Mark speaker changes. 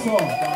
Speaker 1: applauso. Bravi.